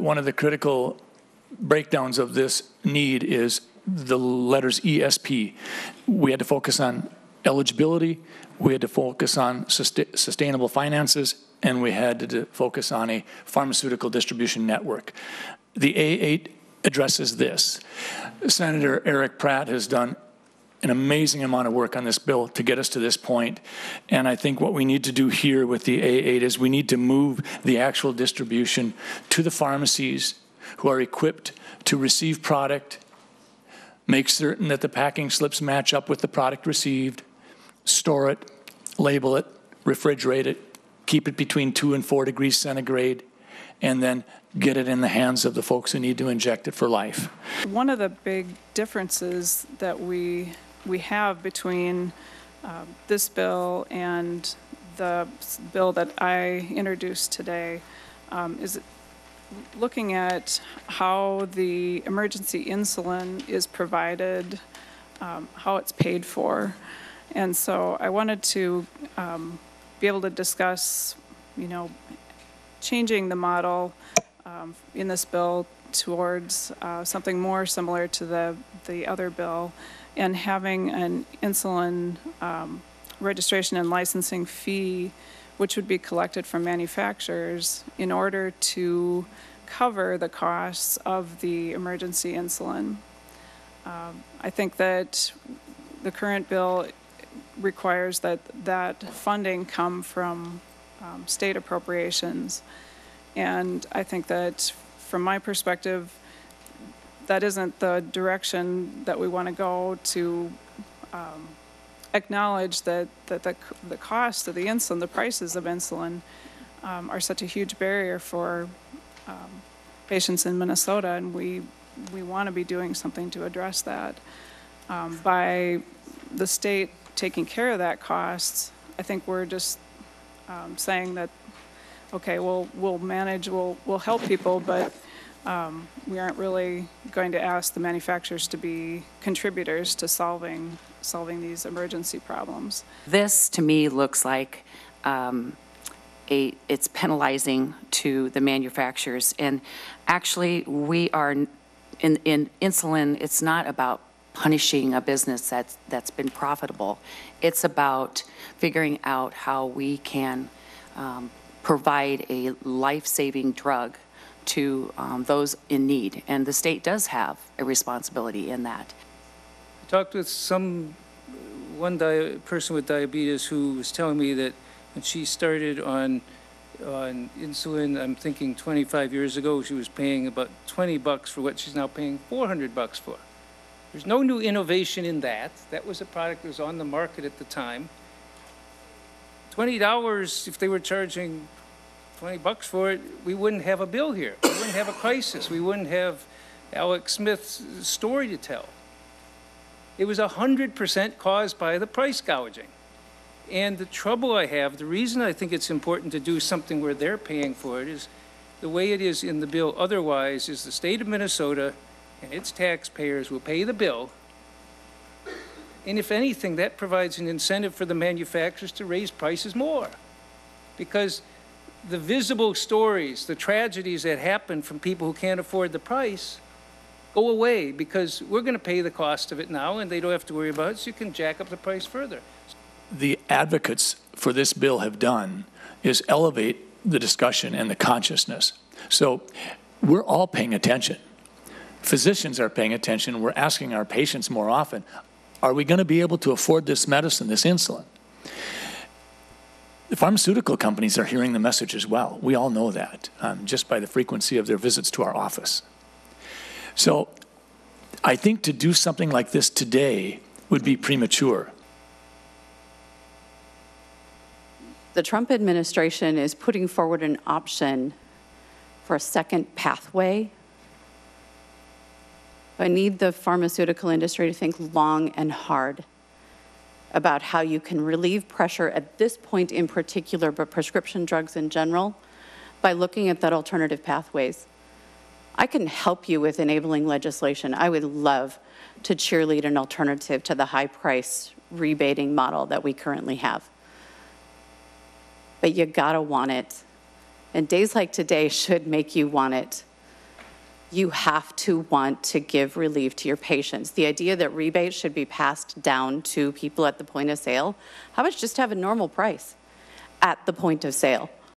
one of the critical breakdowns of this need is the letters ESP. We had to focus on eligibility, we had to focus on susta- sustainable finances, and we had to focus on a pharmaceutical distribution network. The A8 addresses this. Senator Eric Pratt has done an amazing amount of work on this bill to get us to this point. And I think what we need to do here with the A8 is we need to move the actual distribution to the pharmacies who are equipped to receive product, make certain that the packing slips match up with the product received, store it, label it, refrigerate it, keep it between two and four degrees centigrade, and then get it in the hands of the folks who need to inject it for life. One of the big differences that we, we have between uh, this bill and the bill that I introduced today um, is looking at how the emergency insulin is provided, um, how it's paid for. And so I wanted to um, be able to discuss, you know, changing the model um, in this bill towards uh, something more similar to the, the other bill and having an insulin um, registration and licensing fee, which would be collected from manufacturers in order to cover the costs of the emergency insulin. Um, I think that the current bill requires that that funding come from um, state appropriations. And I think that, from my perspective, that isn't the direction that we want to go to um, acknowledge that, that the, the cost of the insulin, the prices of insulin um, are such a huge barrier for um, patients in Minnesota, and we, we want to be doing something to address that. Um, By the state taking care of that cost, I think we're just um, saying that, okay, we'll, we'll manage, we'll, we'll help people, but um, we aren't really going to ask the manufacturers to be contributors to solving, solving these emergency problems. This, to me, looks like um, a, it's penalizing to the manufacturers. And actually, we are, in, in insulin, it's not about punishing a business that's, that's been profitable. It's about figuring out how we can um, provide a life-saving drug to um, those in need. And the state does have a responsibility in that. I talked with some, one person with diabetes who was telling me that when she started on, on insulin, I'm thinking 25 years ago, she was paying about 20 bucks for what she's now paying 400 bucks for. There's no new innovation in that. That was a product that was on the market at the time. $20, if they were charging 20 bucks for it, we wouldn't have a bill here. We wouldn't have a crisis. We wouldn't have Alec Smith's story to tell. It was 100% caused by the price gouging. And the trouble I have, the reason I think it's important to do something where they're paying for it is the way it is in the bill otherwise is the state of Minnesota and its taxpayers will pay the bill. And if anything, that provides an incentive for the manufacturers to raise prices more. Because the visible stories, the tragedies that happen from people who can't afford the price go away because we're going to pay the cost of it now and they don't have to worry about it, so you can jack up the price further. The advocates for this bill have done is elevate the discussion and the consciousness. So we're all paying attention. Physicians are paying attention. We're asking our patients more often, are we going to be able to afford this medicine, this insulin? The pharmaceutical companies are hearing the message as well. We all know that um, just by the frequency of their visits to our office. So I think to do something like this today would be premature. The Trump administration is putting forward an option for a second pathway. I need the pharmaceutical industry to think long and hard about how you can relieve pressure at this point in particular, but prescription drugs in general, by looking at that alternative pathways. I can help you with enabling legislation. I would love to cheerlead an alternative to the high price rebating model that we currently have. But you gotta want it. And days like today should make you want it. You have to want to give relief to your patients. The idea that rebates should be passed down to people at the point of sale, how about just have a normal price at the point of sale?